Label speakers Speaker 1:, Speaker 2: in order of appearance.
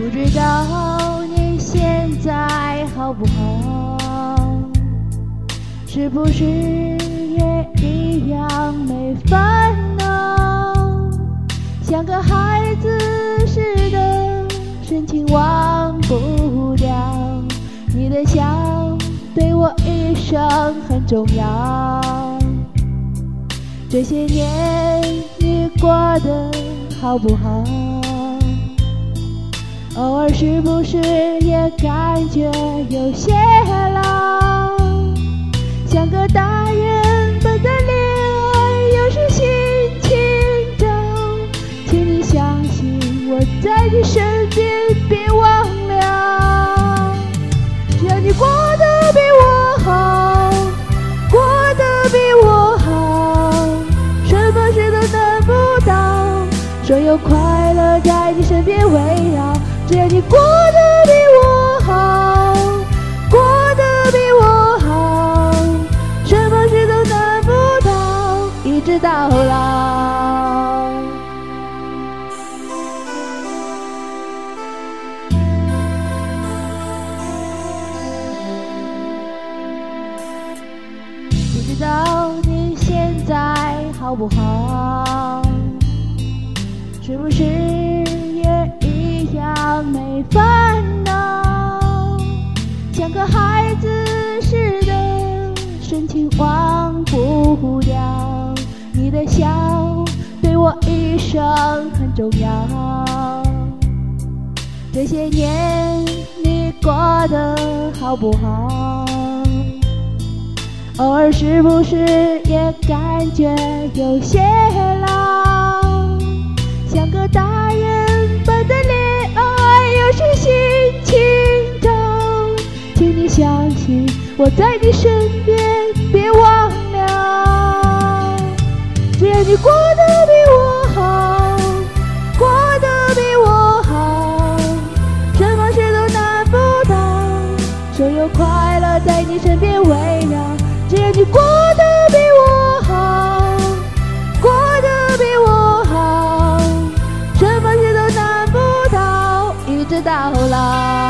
Speaker 1: 不知道你现在好不好是不是也一样没烦恼？像个孩子似的深情忘不掉，你的笑对我一生很重要。这些年你过得好不好？偶尔是不是也感觉有些老？像个大所有快乐在你身边围绕。只要你过得比我好，过得比我好，什么事都得不到，一直到老。不知道你现在好不好？是不是也一样没烦恼？像个孩子似的深情忘不掉，你的笑对我一生很重要。这些年你过得好不好？偶尔是不是也感觉有些我在你身边，别忘了。只要你过得比我好，过得比我好，什么事都难不倒，所有快乐在你身边围绕。只要你过得比我好，过得比我好，什么事都难不倒，一直到老。